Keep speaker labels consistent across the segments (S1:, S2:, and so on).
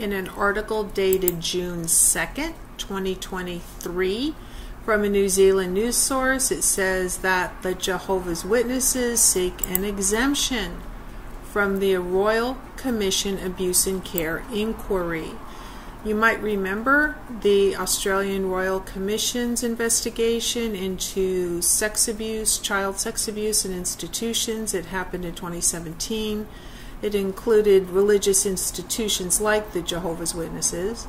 S1: in an article dated June 2nd, 2023. From a New Zealand news source, it says that the Jehovah's Witnesses seek an exemption from the Royal Commission Abuse in Care inquiry. You might remember the Australian Royal Commission's investigation into sex abuse, child sex abuse in institutions. It happened in 2017. It included religious institutions like the Jehovah's Witnesses,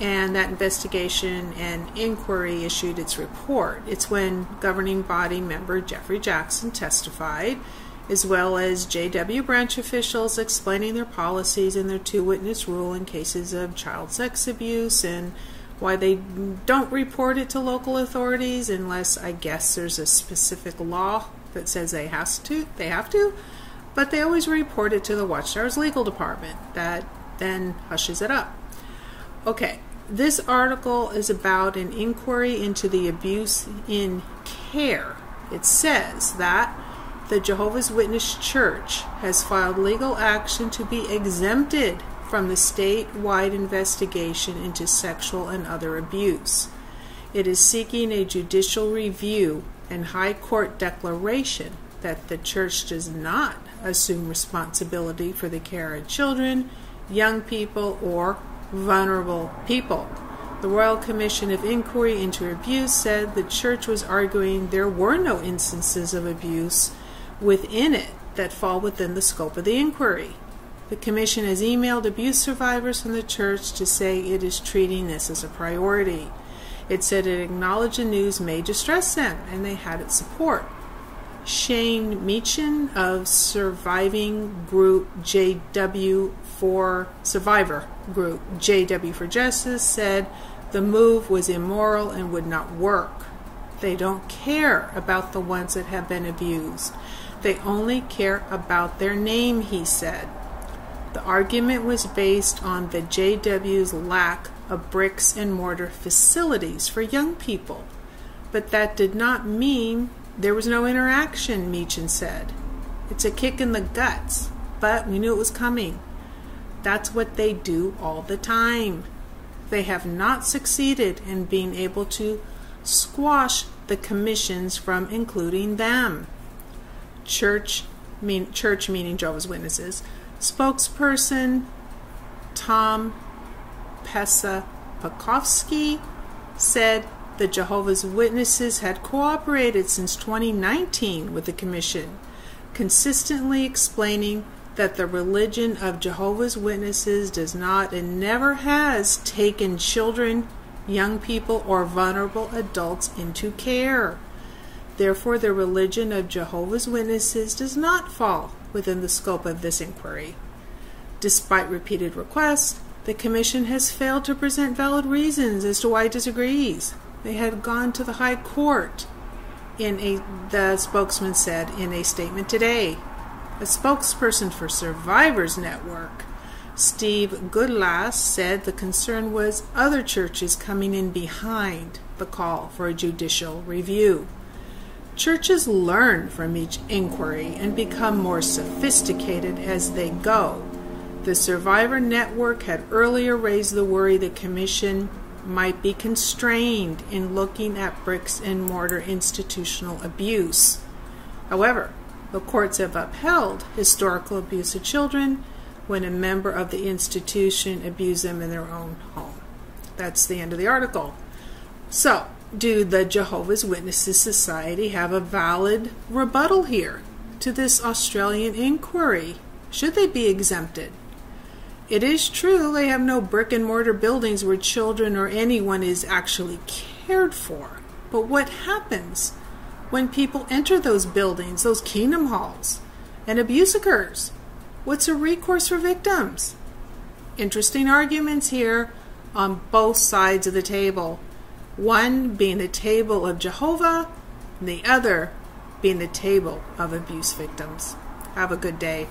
S1: and that investigation and inquiry issued its report. It's when governing body member Geoffrey Jackson testified as well as JW branch officials explaining their policies and their two witness rule in cases of child sex abuse and why they don't report it to local authorities unless I guess there's a specific law that says they has to they have to but they always report it to the Watchtower's legal department that then hushes it up. Okay, this article is about an inquiry into the abuse in care. It says that the Jehovah's Witness Church has filed legal action to be exempted from the statewide investigation into sexual and other abuse. It is seeking a judicial review and high court declaration that the church does not assume responsibility for the care of children, young people, or vulnerable people. The Royal Commission of Inquiry into Abuse said the church was arguing there were no instances of abuse within it that fall within the scope of the inquiry. The Commission has emailed abuse survivors from the church to say it is treating this as a priority. It said it acknowledged the news may distress them and they had its support. Shane Meechan of Surviving Group JW for Survivor Group JW for Justice said the move was immoral and would not work. They don't care about the ones that have been abused. They only care about their name, he said. The argument was based on the JW's lack of bricks and mortar facilities for young people. But that did not mean there was no interaction, Meechan said. It's a kick in the guts, but we knew it was coming. That's what they do all the time. They have not succeeded in being able to squash the commissions from including them church, mean, church meaning Jehovah's Witnesses, spokesperson Tom Pesa Pakovsky said the Jehovah's Witnesses had cooperated since 2019 with the Commission, consistently explaining that the religion of Jehovah's Witnesses does not and never has taken children, young people, or vulnerable adults into care. Therefore, the religion of Jehovah's Witnesses does not fall within the scope of this inquiry. Despite repeated requests, the Commission has failed to present valid reasons as to why it disagrees. They had gone to the High Court, in a, the spokesman said in a statement today. A spokesperson for Survivors Network, Steve Goodlass, said the concern was other churches coming in behind the call for a judicial review. Churches learn from each inquiry and become more sophisticated as they go. The Survivor Network had earlier raised the worry the Commission might be constrained in looking at bricks and mortar institutional abuse. However, the courts have upheld historical abuse of children when a member of the institution abused them in their own home. That's the end of the article. So, do the Jehovah's Witnesses Society have a valid rebuttal here to this Australian inquiry? Should they be exempted? It is true they have no brick and mortar buildings where children or anyone is actually cared for. But what happens when people enter those buildings, those kingdom halls, and abuse occurs? What's a recourse for victims? Interesting arguments here on both sides of the table one being the table of Jehovah, and the other being the table of abuse victims. Have a good day.